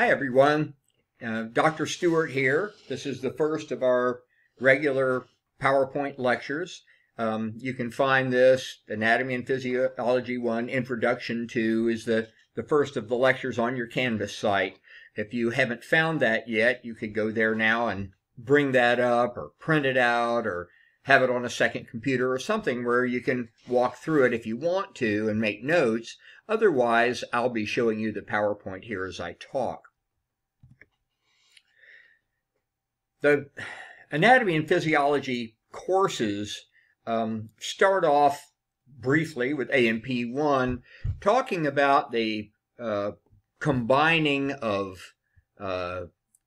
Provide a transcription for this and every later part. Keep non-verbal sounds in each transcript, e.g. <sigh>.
Hi everyone, uh, Dr. Stewart here. This is the first of our regular PowerPoint lectures. Um, you can find this Anatomy and Physiology 1 Introduction to is the, the first of the lectures on your Canvas site. If you haven't found that yet, you could go there now and bring that up or print it out or have it on a second computer or something where you can walk through it if you want to and make notes. Otherwise, I'll be showing you the PowerPoint here as I talk. The anatomy and physiology courses um, start off briefly with A&P 1 talking about the uh, combining of uh,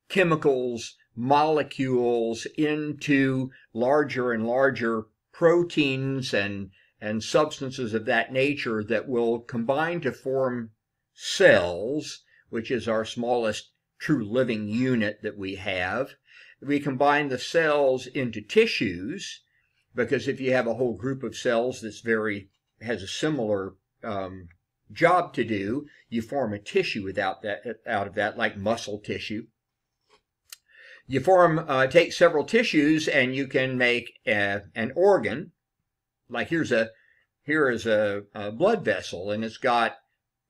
chemicals, molecules into larger and larger proteins and, and substances of that nature that will combine to form cells, which is our smallest true living unit that we have we combine the cells into tissues because if you have a whole group of cells that's very has a similar um, job to do, you form a tissue without that out of that, like muscle tissue. You form uh, take several tissues and you can make a, an organ. Like here's a here is a, a blood vessel and it's got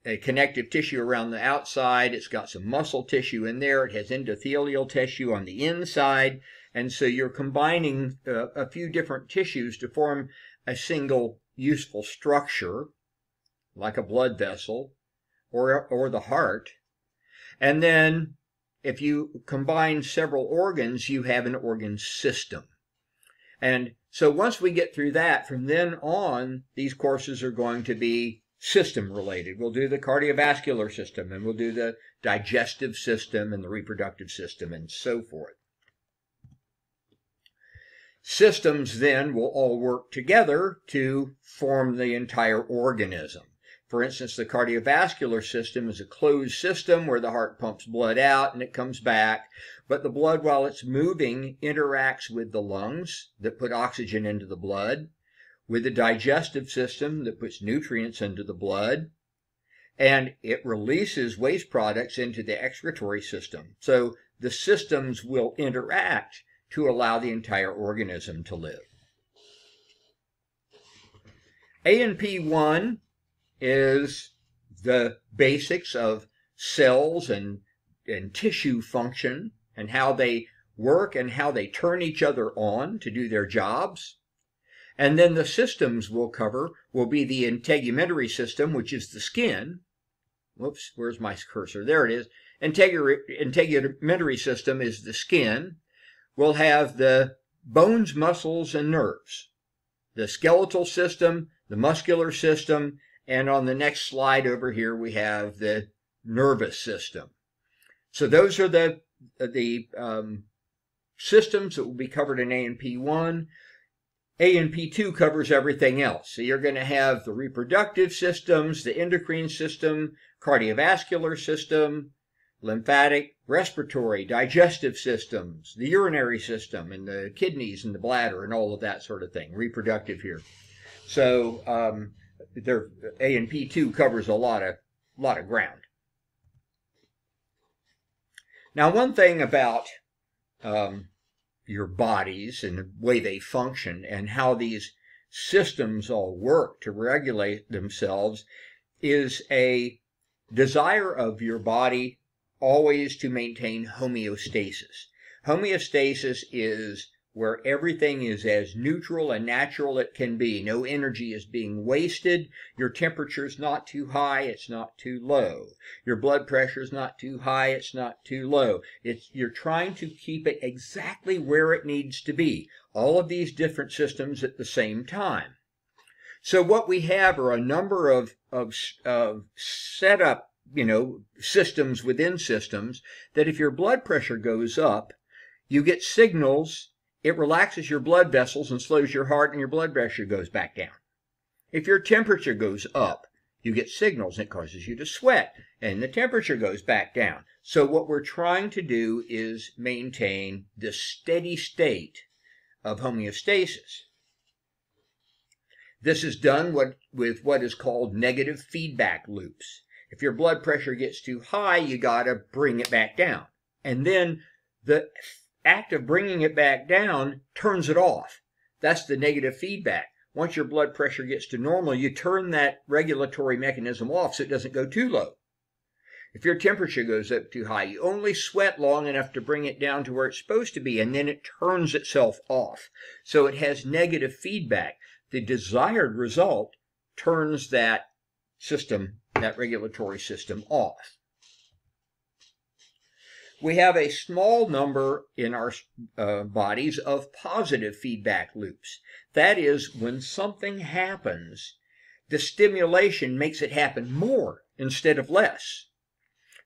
a connective tissue around the outside. It's got some muscle tissue in there. It has endothelial tissue on the inside. And so you're combining uh, a few different tissues to form a single useful structure, like a blood vessel or, or the heart. And then if you combine several organs, you have an organ system. And so once we get through that, from then on, these courses are going to be system related. We'll do the cardiovascular system and we'll do the digestive system and the reproductive system and so forth. Systems then will all work together to form the entire organism. For instance, the cardiovascular system is a closed system where the heart pumps blood out and it comes back. But the blood, while it's moving, interacts with the lungs that put oxygen into the blood with the digestive system that puts nutrients into the blood, and it releases waste products into the excretory system. So the systems will interact to allow the entire organism to live. A&P1 is the basics of cells and, and tissue function and how they work and how they turn each other on to do their jobs. And then the systems we'll cover will be the integumentary system, which is the skin. Whoops, where's my cursor? There it is. integumentary system is the skin. We'll have the bones, muscles, and nerves. The skeletal system, the muscular system, and on the next slide over here we have the nervous system. So those are the the um, systems that will be covered in A&P1. A&P2 covers everything else. So you're going to have the reproductive systems, the endocrine system, cardiovascular system, lymphatic, respiratory, digestive systems, the urinary system, and the kidneys and the bladder, and all of that sort of thing. Reproductive here. So um, there, A&P2 covers a lot of lot of ground. Now, one thing about um, your bodies and the way they function and how these systems all work to regulate themselves is a desire of your body always to maintain homeostasis. Homeostasis is where everything is as neutral and natural it can be. No energy is being wasted. Your temperature is not too high, it's not too low. Your blood pressure is not too high, it's not too low. It's you're trying to keep it exactly where it needs to be. All of these different systems at the same time. So what we have are a number of of, of setup, you know, systems within systems that if your blood pressure goes up, you get signals it relaxes your blood vessels and slows your heart and your blood pressure goes back down. If your temperature goes up, you get signals and it causes you to sweat and the temperature goes back down. So what we're trying to do is maintain the steady state of homeostasis. This is done what, with what is called negative feedback loops. If your blood pressure gets too high, you got to bring it back down. And then the act of bringing it back down turns it off. That's the negative feedback. Once your blood pressure gets to normal, you turn that regulatory mechanism off so it doesn't go too low. If your temperature goes up too high, you only sweat long enough to bring it down to where it's supposed to be, and then it turns itself off. So it has negative feedback. The desired result turns that system, that regulatory system, off we have a small number in our uh, bodies of positive feedback loops. That is, when something happens, the stimulation makes it happen more instead of less.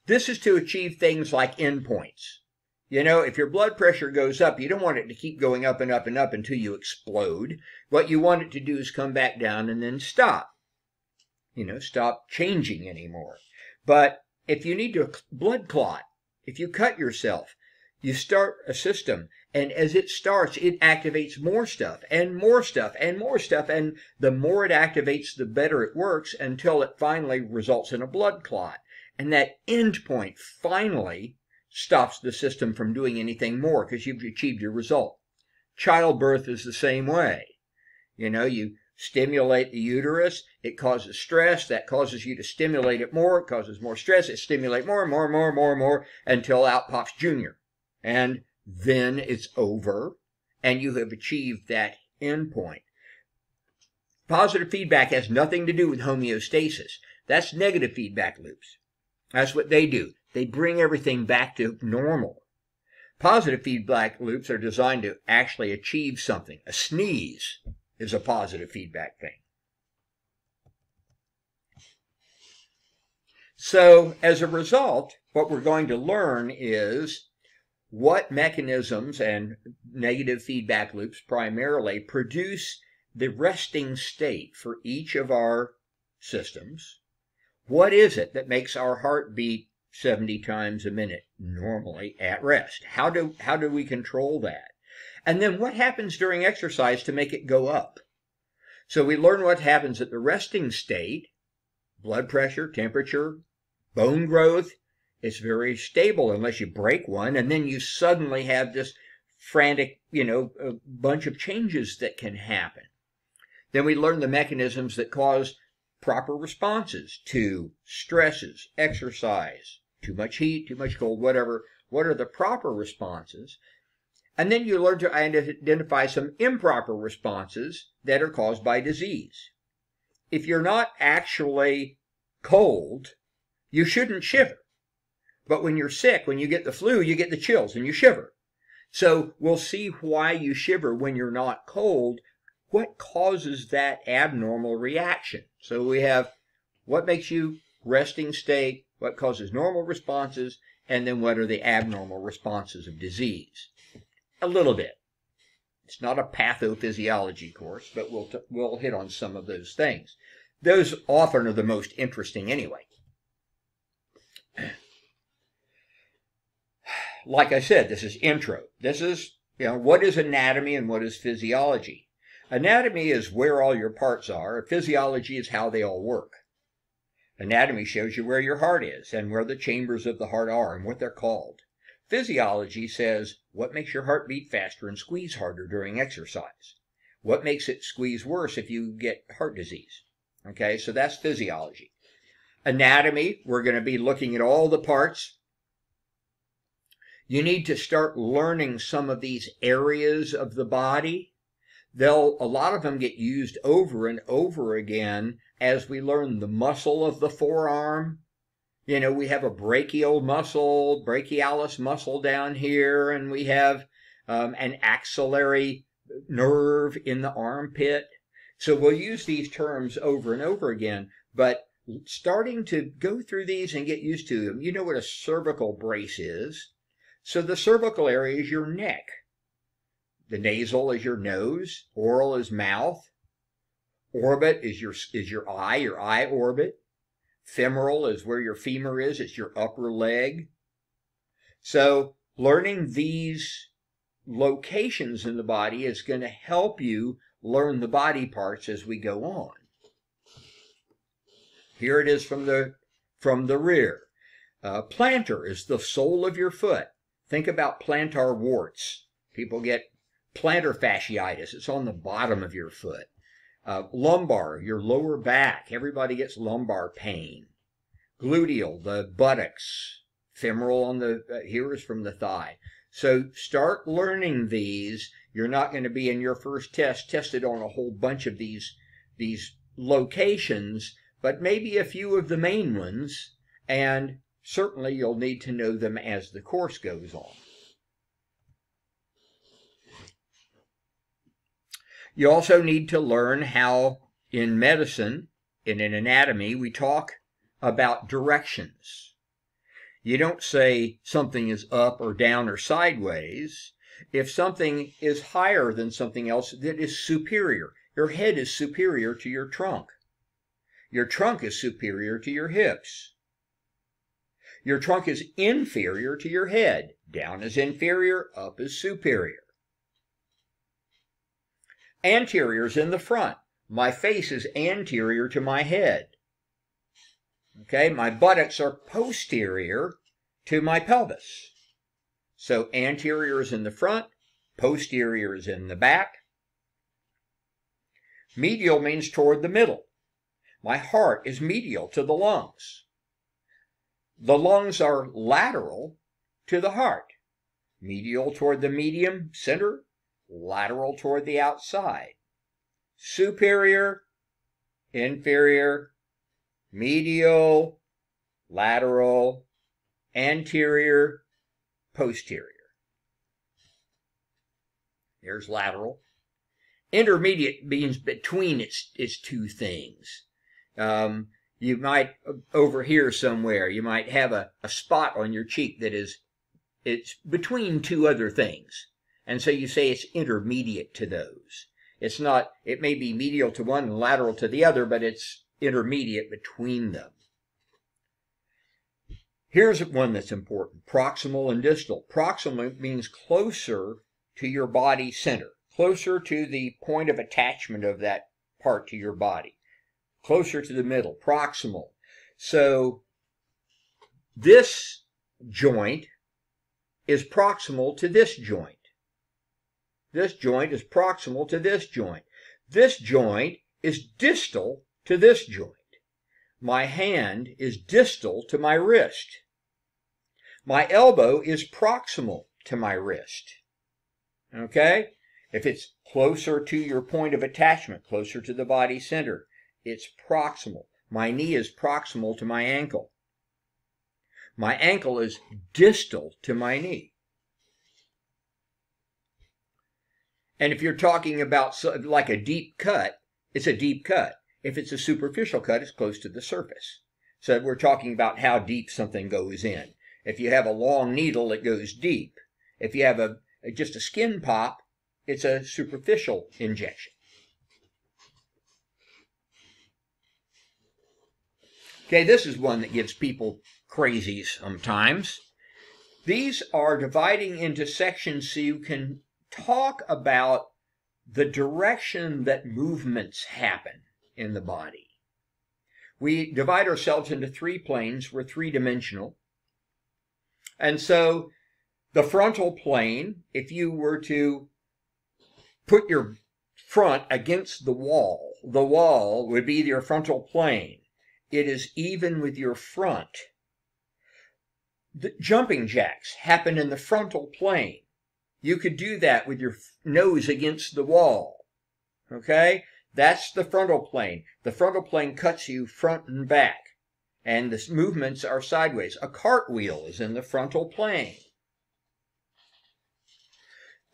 This is to achieve things like endpoints. You know, if your blood pressure goes up, you don't want it to keep going up and up and up until you explode. What you want it to do is come back down and then stop. You know, stop changing anymore. But if you need to blood clot, if you cut yourself, you start a system, and as it starts, it activates more stuff and more stuff and more stuff. And the more it activates, the better it works until it finally results in a blood clot. And that end point finally stops the system from doing anything more because you've achieved your result. Childbirth is the same way. You know, you stimulate the uterus. It causes stress. That causes you to stimulate it more. It causes more stress. It stimulates more and more and more and more and more until out pops Junior. And then it's over and you have achieved that endpoint. Positive feedback has nothing to do with homeostasis. That's negative feedback loops. That's what they do. They bring everything back to normal. Positive feedback loops are designed to actually achieve something. A sneeze is a positive feedback thing. So, as a result, what we're going to learn is what mechanisms and negative feedback loops primarily produce the resting state for each of our systems. What is it that makes our heart beat 70 times a minute normally at rest? How do, how do we control that? And then what happens during exercise to make it go up? So we learn what happens at the resting state, blood pressure, temperature, bone growth. It's very stable unless you break one, and then you suddenly have this frantic, you know, bunch of changes that can happen. Then we learn the mechanisms that cause proper responses to stresses, exercise, too much heat, too much cold, whatever. What are the proper responses? And then you learn to identify some improper responses that are caused by disease. If you're not actually cold, you shouldn't shiver. But when you're sick, when you get the flu, you get the chills and you shiver. So we'll see why you shiver when you're not cold. What causes that abnormal reaction? So we have what makes you resting state, what causes normal responses, and then what are the abnormal responses of disease a little bit. It's not a pathophysiology course, but we'll, we'll hit on some of those things. Those often are the most interesting anyway. Like I said, this is intro. This is, you know, what is anatomy and what is physiology? Anatomy is where all your parts are. Physiology is how they all work. Anatomy shows you where your heart is and where the chambers of the heart are and what they're called. Physiology says what makes your heart beat faster and squeeze harder during exercise? What makes it squeeze worse if you get heart disease? Okay, so that's physiology. Anatomy, we're going to be looking at all the parts. You need to start learning some of these areas of the body. They'll, a lot of them get used over and over again as we learn the muscle of the forearm, you know, we have a brachial muscle, brachialis muscle down here, and we have um, an axillary nerve in the armpit. So we'll use these terms over and over again, but starting to go through these and get used to them. You know what a cervical brace is. So the cervical area is your neck. The nasal is your nose. Oral is mouth. Orbit is your, is your eye, your eye orbit. Femoral is where your femur is, it's your upper leg. So, learning these locations in the body is going to help you learn the body parts as we go on. Here it is from the from the rear. Uh, plantar is the sole of your foot. Think about plantar warts. People get plantar fasciitis. It's on the bottom of your foot. Uh, lumbar, your lower back. Everybody gets lumbar pain. Gluteal, the buttocks. Femoral on the uh, here is from the thigh. So start learning these. You're not going to be in your first test tested on a whole bunch of these these locations, but maybe a few of the main ones, and certainly you'll need to know them as the course goes on. You also need to learn how in medicine, in an anatomy, we talk about directions. You don't say something is up or down or sideways. If something is higher than something else that is superior, your head is superior to your trunk. Your trunk is superior to your hips. Your trunk is inferior to your head. Down is inferior, up is superior. Anterior is in the front. My face is anterior to my head. Okay, my buttocks are posterior to my pelvis. So anterior is in the front, posterior is in the back. Medial means toward the middle. My heart is medial to the lungs. The lungs are lateral to the heart. Medial toward the medium center, lateral toward the outside. Superior, inferior, medial, lateral, anterior, posterior. There's lateral. Intermediate means between its, its two things. Um, you might overhear somewhere, you might have a, a spot on your cheek that is it's between two other things. And so you say it's intermediate to those. It's not, it may be medial to one and lateral to the other, but it's intermediate between them. Here's one that's important proximal and distal. Proximal means closer to your body center, closer to the point of attachment of that part to your body, closer to the middle, proximal. So this joint is proximal to this joint. This joint is proximal to this joint. This joint is distal to this joint. My hand is distal to my wrist. My elbow is proximal to my wrist. Okay? If it's closer to your point of attachment, closer to the body center, it's proximal. My knee is proximal to my ankle. My ankle is distal to my knee. And if you're talking about like a deep cut, it's a deep cut. If it's a superficial cut, it's close to the surface. So we're talking about how deep something goes in. If you have a long needle, it goes deep. If you have a just a skin pop, it's a superficial injection. Okay, this is one that gives people crazy sometimes. These are dividing into sections so you can talk about the direction that movements happen in the body. We divide ourselves into three planes. We're three dimensional. And so the frontal plane, if you were to put your front against the wall, the wall would be your frontal plane. It is even with your front. The jumping jacks happen in the frontal plane. You could do that with your nose against the wall. Okay? That's the frontal plane. The frontal plane cuts you front and back, and the movements are sideways. A cartwheel is in the frontal plane.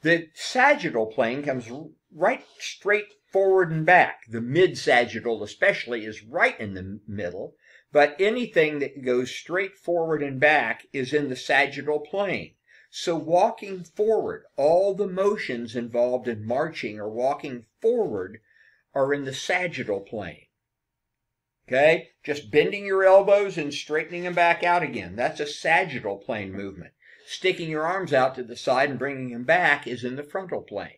The sagittal plane comes right straight forward and back. The mid sagittal, especially, is right in the middle, but anything that goes straight forward and back is in the sagittal plane. So walking forward, all the motions involved in marching or walking forward are in the sagittal plane. Okay? Just bending your elbows and straightening them back out again. That's a sagittal plane movement. Sticking your arms out to the side and bringing them back is in the frontal plane.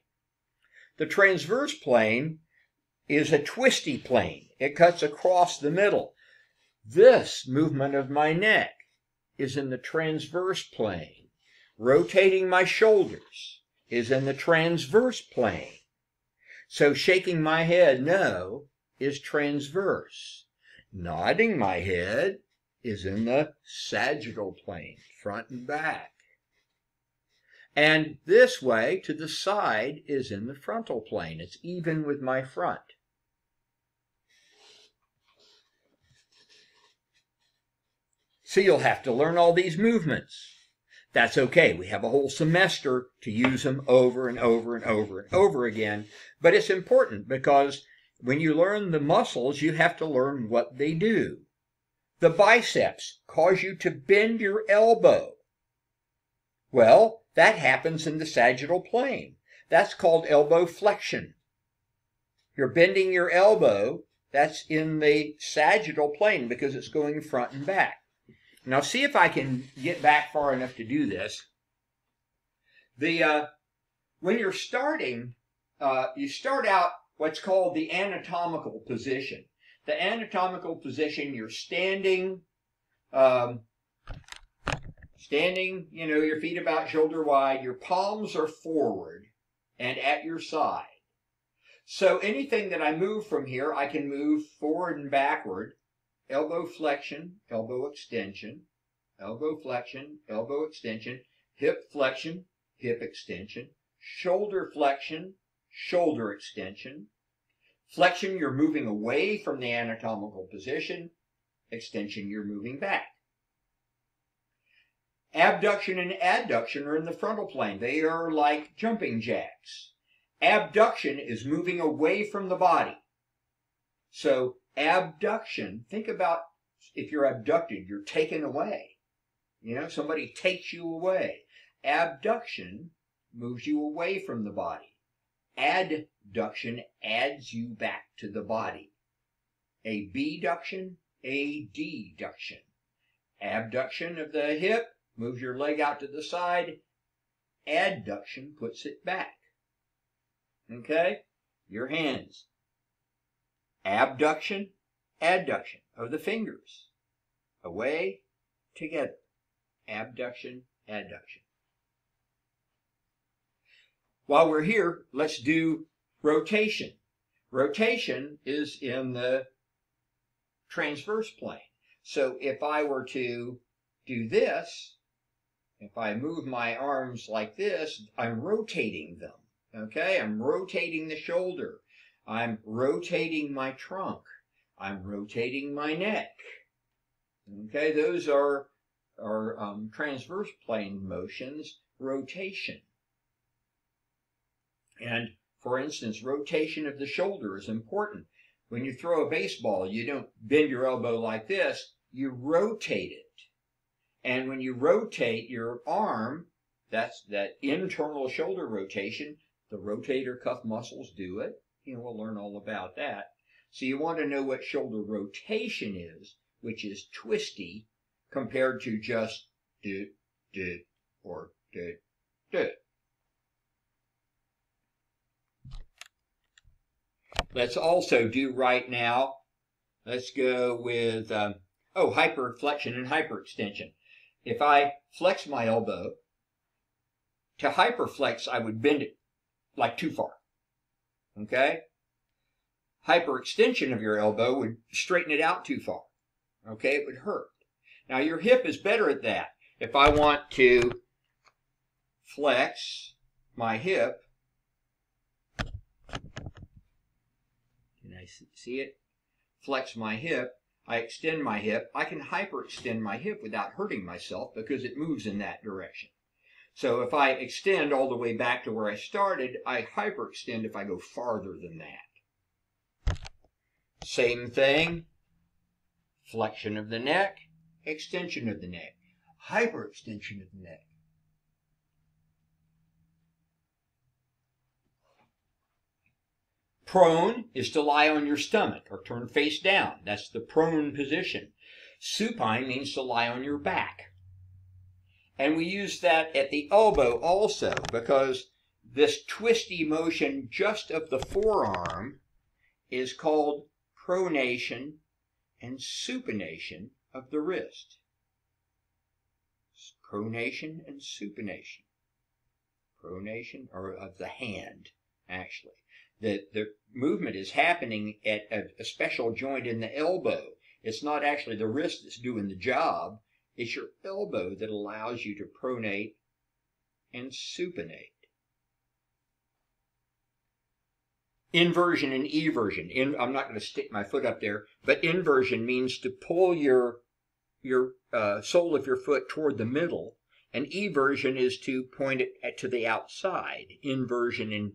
The transverse plane is a twisty plane. It cuts across the middle. This movement of my neck is in the transverse plane. Rotating my shoulders is in the transverse plane. So shaking my head no is transverse. Nodding my head is in the sagittal plane, front and back. And this way to the side is in the frontal plane. It's even with my front. So you'll have to learn all these movements. That's okay. We have a whole semester to use them over and over and over and over again. But it's important because when you learn the muscles, you have to learn what they do. The biceps cause you to bend your elbow. Well, that happens in the sagittal plane. That's called elbow flexion. You're bending your elbow. That's in the sagittal plane because it's going front and back. Now see if I can get back far enough to do this. The uh, when you're starting, uh, you start out what's called the anatomical position. The anatomical position, you're standing, um, standing, you know, your feet about shoulder wide, your palms are forward and at your side. So anything that I move from here, I can move forward and backward elbow flexion, elbow extension, elbow flexion, elbow extension, hip flexion, hip extension, shoulder flexion, shoulder extension. Flexion, you're moving away from the anatomical position. Extension, you're moving back. Abduction and adduction are in the frontal plane. They are like jumping jacks. Abduction is moving away from the body. So abduction, think about if you're abducted, you're taken away. You know, somebody takes you away. Abduction moves you away from the body. Adduction adds you back to the body. A Abduction, a deduction. Abduction of the hip moves your leg out to the side. Adduction puts it back. Okay? Your hands abduction, adduction of the fingers. Away, together. Abduction, adduction. While we're here, let's do rotation. Rotation is in the transverse plane. So if I were to do this, if I move my arms like this, I'm rotating them. Okay, I'm rotating the shoulder. I'm rotating my trunk. I'm rotating my neck. Okay, those are, are um, transverse plane motions, rotation. And for instance, rotation of the shoulder is important. When you throw a baseball, you don't bend your elbow like this, you rotate it. And when you rotate your arm, that's that internal shoulder rotation, the rotator cuff muscles do it you know, we'll learn all about that. So you want to know what shoulder rotation is, which is twisty, compared to just do, do, or do, do. Let's also do right now, let's go with, um, oh, hyperflexion and hyperextension. If I flex my elbow, to hyperflex, I would bend it like too far. Okay? Hyperextension of your elbow would straighten it out too far. Okay? It would hurt. Now your hip is better at that. If I want to flex my hip, can I see it? Flex my hip, I extend my hip, I can hyperextend my hip without hurting myself because it moves in that direction. So if I extend all the way back to where I started, I hyperextend if I go farther than that. Same thing, flexion of the neck, extension of the neck, hyperextension of the neck. Prone is to lie on your stomach or turn face down. That's the prone position. Supine means to lie on your back. And we use that at the elbow also because this twisty motion just of the forearm is called pronation and supination of the wrist. Pronation and supination. Pronation, or of the hand, actually. The, the movement is happening at a, a special joint in the elbow. It's not actually the wrist that's doing the job. It's your elbow that allows you to pronate and supinate. Inversion and eversion. In, I'm not going to stick my foot up there, but inversion means to pull your your uh, sole of your foot toward the middle, and eversion is to point it at, to the outside. Inversion and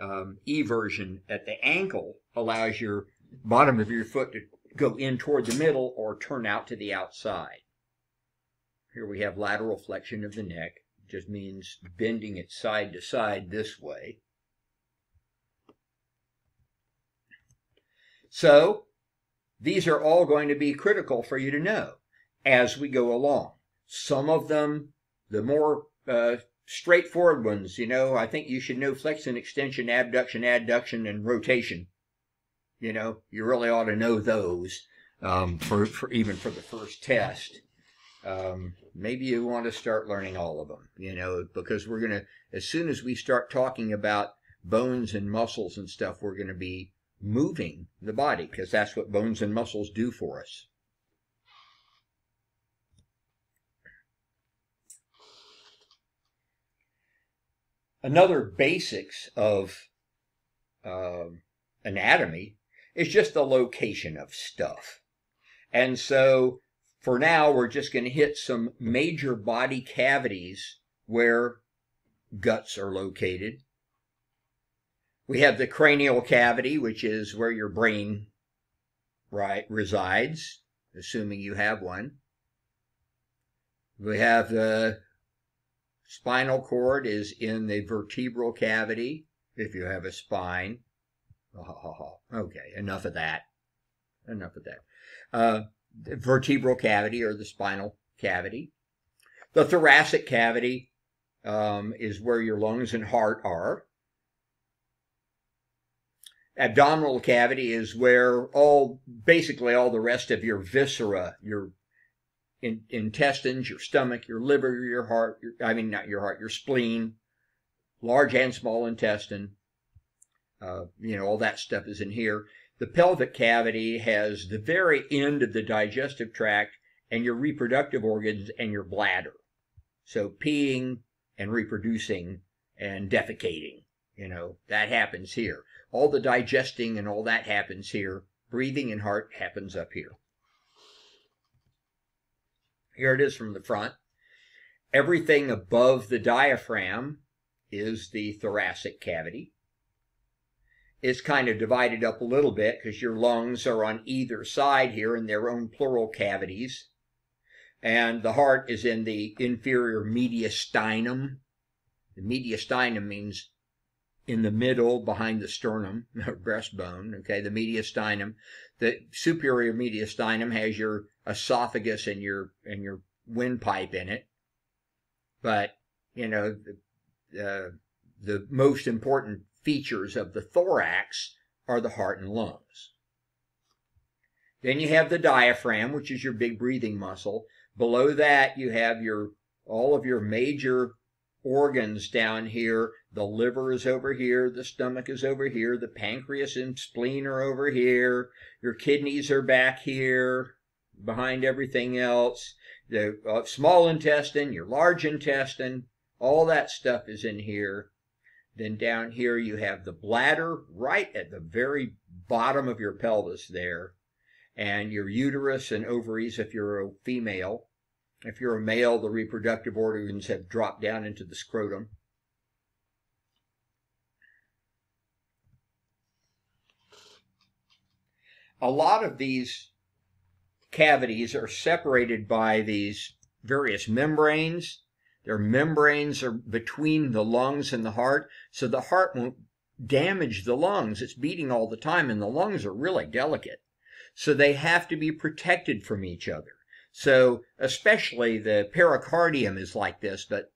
um, eversion at the ankle allows your bottom of your foot to go in toward the middle or turn out to the outside. Here we have lateral flexion of the neck, just means bending it side to side this way. So, these are all going to be critical for you to know as we go along. Some of them, the more uh, straightforward ones, you know, I think you should know flexion, extension, abduction, adduction, and rotation. You know, you really ought to know those um, for, for even for the first test. Um, maybe you want to start learning all of them, you know, because we're going to, as soon as we start talking about bones and muscles and stuff, we're going to be moving the body because that's what bones and muscles do for us. Another basics of uh, anatomy is just the location of stuff. And so for now, we're just going to hit some major body cavities where guts are located. We have the cranial cavity, which is where your brain right resides, assuming you have one. We have the spinal cord is in the vertebral cavity, if you have a spine. okay, enough of that. Enough of that. Uh, the vertebral cavity or the spinal cavity. The thoracic cavity um, is where your lungs and heart are. Abdominal cavity is where all, basically all the rest of your viscera, your in, intestines, your stomach, your liver, your heart, your, I mean, not your heart, your spleen, large and small intestine, uh, you know, all that stuff is in here. The pelvic cavity has the very end of the digestive tract and your reproductive organs and your bladder. So peeing and reproducing and defecating, you know, that happens here. All the digesting and all that happens here. Breathing and heart happens up here. Here it is from the front. Everything above the diaphragm is the thoracic cavity. It's kind of divided up a little bit because your lungs are on either side here in their own pleural cavities. And the heart is in the inferior mediastinum. The mediastinum means in the middle behind the sternum, <laughs> breastbone, okay, the mediastinum. The superior mediastinum has your esophagus and your and your windpipe in it. But, you know, the, uh, the most important features of the thorax are the heart and lungs. Then you have the diaphragm, which is your big breathing muscle. Below that, you have your all of your major organs down here. The liver is over here, the stomach is over here, the pancreas and spleen are over here, your kidneys are back here, behind everything else. The uh, small intestine, your large intestine, all that stuff is in here. Then down here you have the bladder right at the very bottom of your pelvis there, and your uterus and ovaries if you're a female. If you're a male, the reproductive organs have dropped down into the scrotum. A lot of these cavities are separated by these various membranes. Their membranes are between the lungs and the heart, so the heart won't damage the lungs. It's beating all the time, and the lungs are really delicate. So they have to be protected from each other. So especially the pericardium is like this, but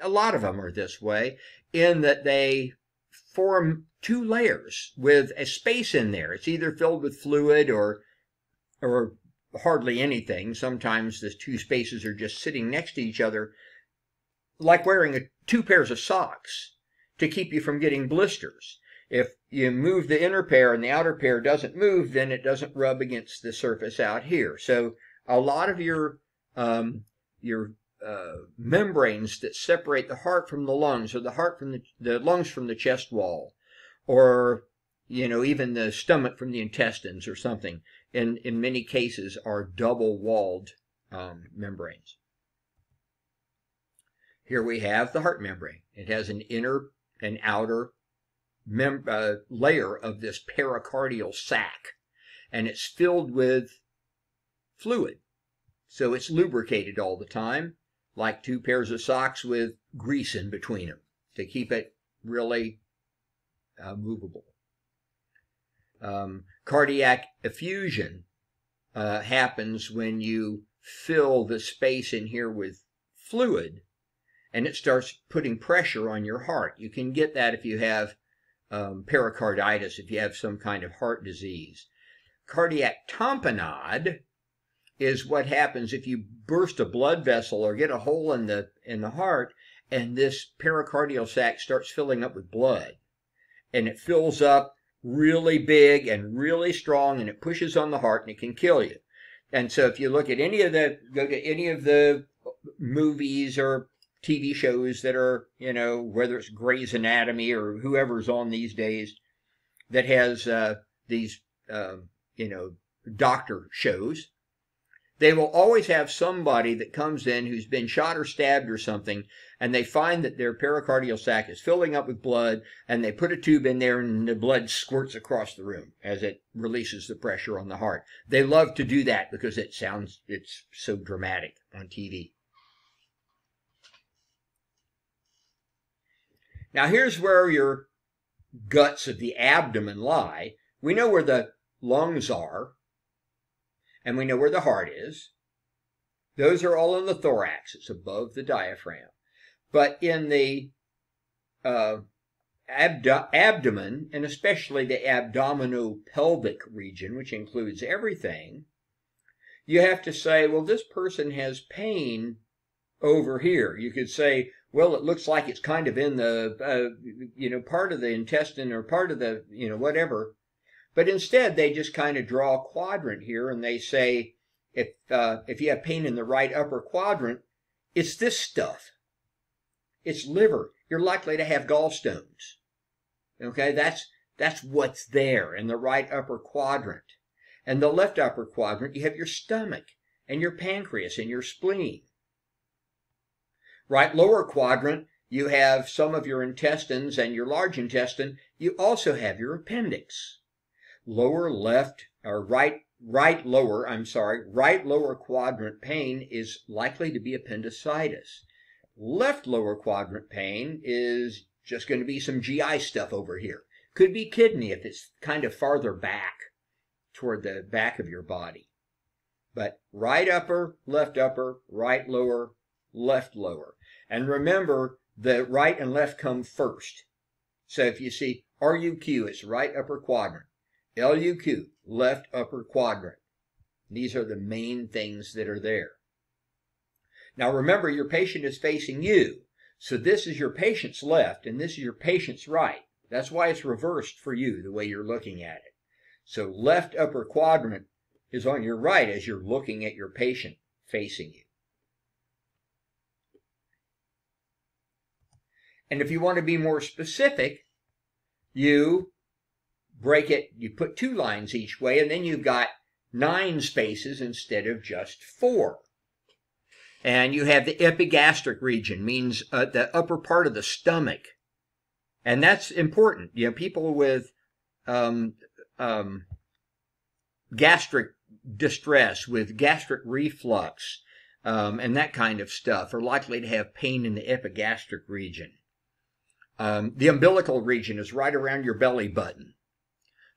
a lot of them are this way in that they form two layers with a space in there. It's either filled with fluid or or hardly anything. Sometimes the two spaces are just sitting next to each other, like wearing a, two pairs of socks to keep you from getting blisters. If you move the inner pair and the outer pair doesn't move, then it doesn't rub against the surface out here. So a lot of your um, your uh, membranes that separate the heart from the lungs, or the heart from the, the lungs from the chest wall, or you know even the stomach from the intestines, or something. In in many cases, are double walled um, membranes. Here we have the heart membrane. It has an inner and outer mem- uh, layer of this pericardial sac, and it's filled with fluid. So it's lubricated all the time, like two pairs of socks with grease in between them to keep it really uh, movable. Um, cardiac effusion uh, happens when you fill the space in here with fluid and it starts putting pressure on your heart. You can get that if you have um, pericarditis, if you have some kind of heart disease. Cardiac tamponade is what happens if you burst a blood vessel or get a hole in the in the heart and this pericardial sac starts filling up with blood and it fills up really big and really strong and it pushes on the heart and it can kill you and so if you look at any of the go to any of the movies or TV shows that are, you know, whether it's Grey's Anatomy or whoever's on these days that has uh, these, uh, you know, doctor shows. They will always have somebody that comes in who's been shot or stabbed or something, and they find that their pericardial sac is filling up with blood, and they put a tube in there, and the blood squirts across the room as it releases the pressure on the heart. They love to do that because it sounds, it's so dramatic on TV. Now here's where your guts of the abdomen lie. We know where the lungs are, and we know where the heart is. Those are all in the thorax. It's above the diaphragm. But in the uh, abdo- abdomen, and especially the abdominopelvic region, which includes everything, you have to say, well, this person has pain over here. You could say, well, it looks like it's kind of in the, uh, you know, part of the intestine or part of the, you know, whatever. But instead, they just kind of draw a quadrant here and they say, if, uh, if you have pain in the right upper quadrant, it's this stuff. It's liver. You're likely to have gallstones. Okay, that's, that's what's there in the right upper quadrant. And the left upper quadrant, you have your stomach and your pancreas and your spleen. Right lower quadrant, you have some of your intestines and your large intestine. You also have your appendix. Lower left or right right lower, I'm sorry, right lower quadrant pain is likely to be appendicitis. Left lower quadrant pain is just going to be some GI stuff over here. Could be kidney if it's kind of farther back toward the back of your body. But right upper, left upper, right lower, left lower. And remember, the right and left come first. So if you see RUQ, it's right upper quadrant. LUQ, left upper quadrant. These are the main things that are there. Now remember, your patient is facing you. So this is your patient's left and this is your patient's right. That's why it's reversed for you, the way you're looking at it. So left upper quadrant is on your right as you're looking at your patient facing you. And if you want to be more specific, you break it, you put two lines each way, and then you've got nine spaces instead of just four. And you have the epigastric region, means uh, the upper part of the stomach. And that's important. You know, people with um, um, gastric distress, with gastric reflux, um, and that kind of stuff are likely to have pain in the epigastric region. Um, the umbilical region is right around your belly button.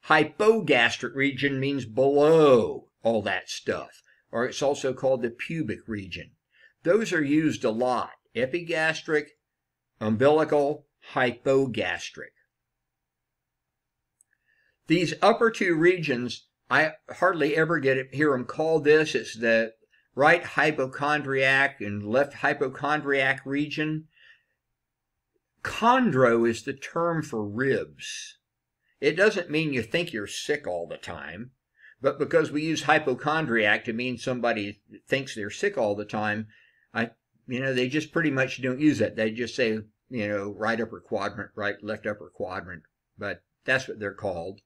Hypogastric region means below all that stuff, or it's also called the pubic region. Those are used a lot. Epigastric, umbilical, hypogastric. These upper two regions I hardly ever get it, hear them call this. It's the right hypochondriac and left hypochondriac region. Chondro is the term for ribs. It doesn't mean you think you're sick all the time, but because we use hypochondriac to mean somebody thinks they're sick all the time, I, you know, they just pretty much don't use it. They just say, you know, right upper quadrant, right left upper quadrant, but that's what they're called.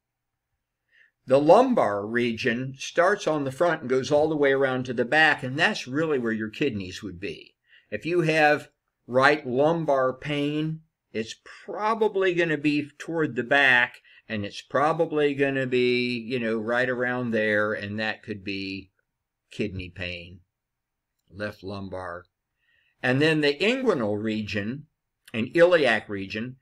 The lumbar region starts on the front and goes all the way around to the back, and that's really where your kidneys would be. If you have right lumbar pain, it's probably going to be toward the back, and it's probably going to be, you know, right around there, and that could be kidney pain, left lumbar. And then the inguinal region and iliac region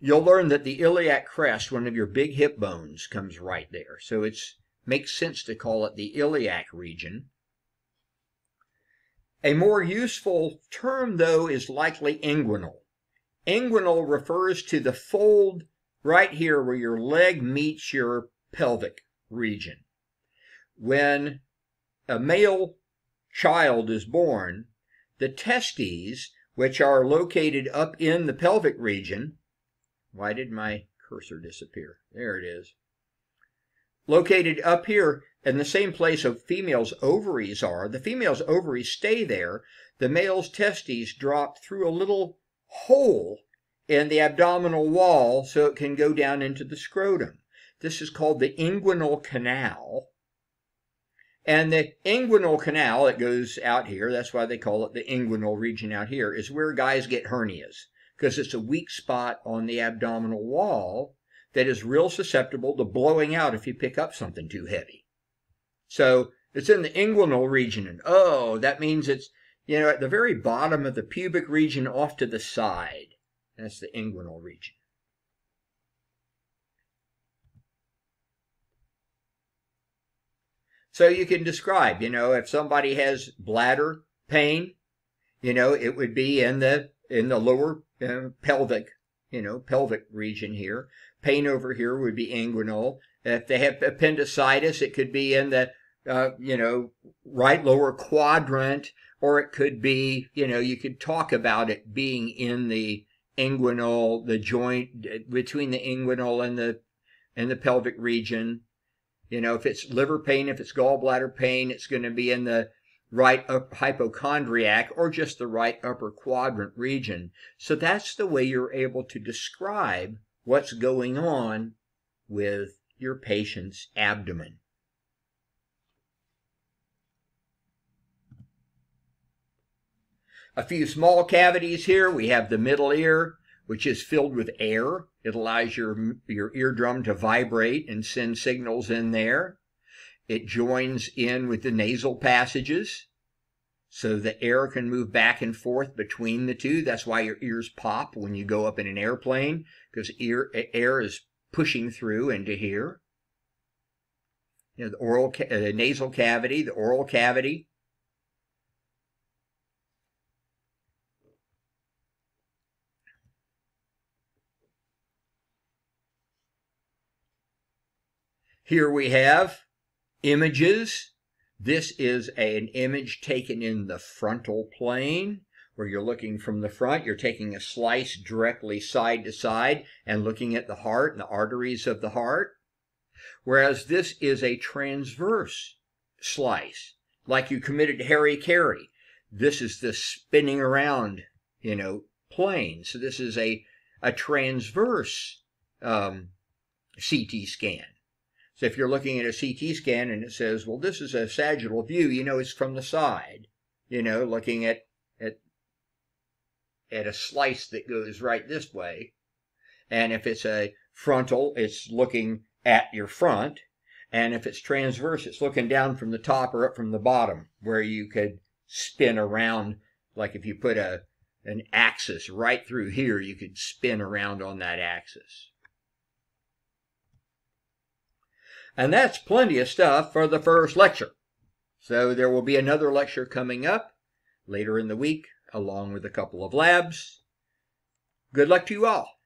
you'll learn that the iliac crest, one of your big hip bones, comes right there. So it makes sense to call it the iliac region. A more useful term, though, is likely inguinal. Inguinal refers to the fold right here where your leg meets your pelvic region. When a male child is born, the testes, which are located up in the pelvic region, why did my cursor disappear? There it is. Located up here in the same place a female's ovaries are, the female's ovaries stay there. The male's testes drop through a little hole in the abdominal wall so it can go down into the scrotum. This is called the inguinal canal. And the inguinal canal that goes out here, that's why they call it the inguinal region out here, is where guys get hernias because it's a weak spot on the abdominal wall that is real susceptible to blowing out if you pick up something too heavy. So it's in the inguinal region, and oh, that means it's you know at the very bottom of the pubic region off to the side. That's the inguinal region. So you can describe, you know, if somebody has bladder pain, you know, it would be in the in the lower uh, pelvic, you know, pelvic region here. Pain over here would be inguinal. If they have appendicitis, it could be in the, uh, you know, right lower quadrant, or it could be, you know, you could talk about it being in the inguinal, the joint between the inguinal and the and the pelvic region. You know, if it's liver pain, if it's gallbladder pain, it's going to be in the right hypochondriac or just the right upper quadrant region. So that's the way you're able to describe what's going on with your patient's abdomen. A few small cavities here. We have the middle ear, which is filled with air. It allows your, your eardrum to vibrate and send signals in there. It joins in with the nasal passages. So the air can move back and forth between the two. That's why your ears pop when you go up in an airplane, because ear, air is pushing through into here. You know, the oral, the uh, nasal cavity, the oral cavity. Here we have images. This is a, an image taken in the frontal plane where you're looking from the front. You're taking a slice directly side to side and looking at the heart and the arteries of the heart. Whereas this is a transverse slice, like you committed hara-kiri. This is the spinning around, you know, plane. So this is a, a transverse um, CT scan. So if you're looking at a CT scan and it says, well, this is a sagittal view, you know it's from the side, you know, looking at, at, at a slice that goes right this way. And if it's a frontal, it's looking at your front. And if it's transverse, it's looking down from the top or up from the bottom, where you could spin around, like if you put a, an axis right through here, you could spin around on that axis. And that's plenty of stuff for the first lecture. So there will be another lecture coming up later in the week, along with a couple of labs. Good luck to you all.